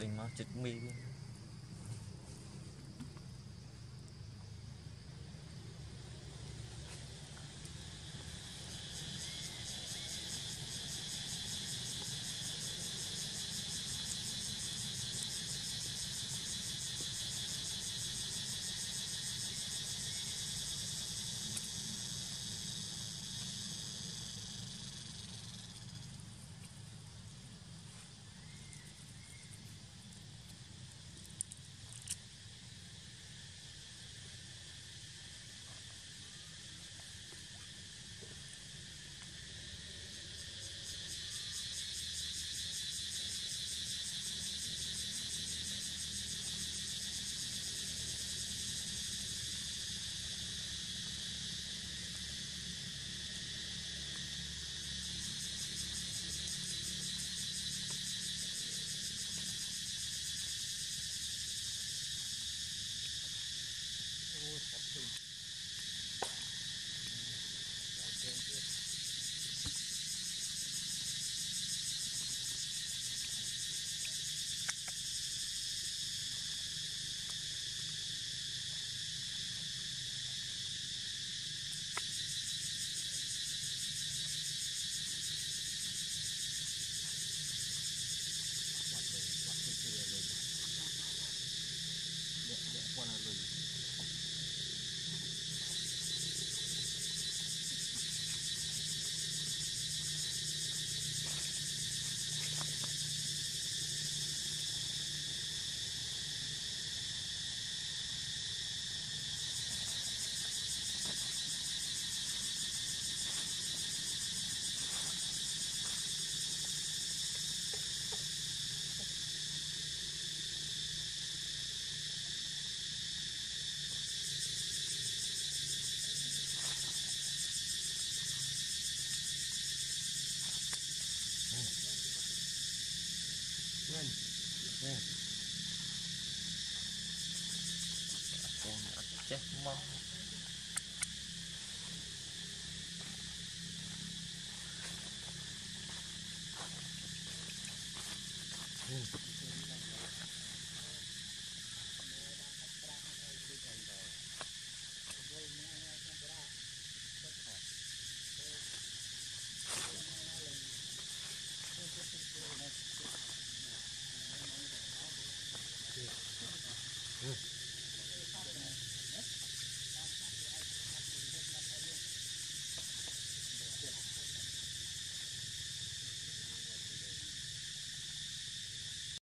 đỉnh mà chích mi luôn. lên nè còn chết mong Mm-hmm.